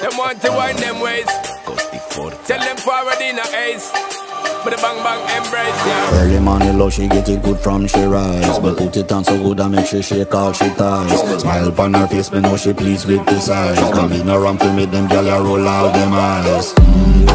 Them want to wind them ways. Tell them forward in a ace. But the bang bang embrace, yeah. Early money love she get it good from she rise But put it on so good I make she shake all she ties Smile upon her face, me know she pleased with this eyes Come in around to me, them gyal roll out them eyes mm,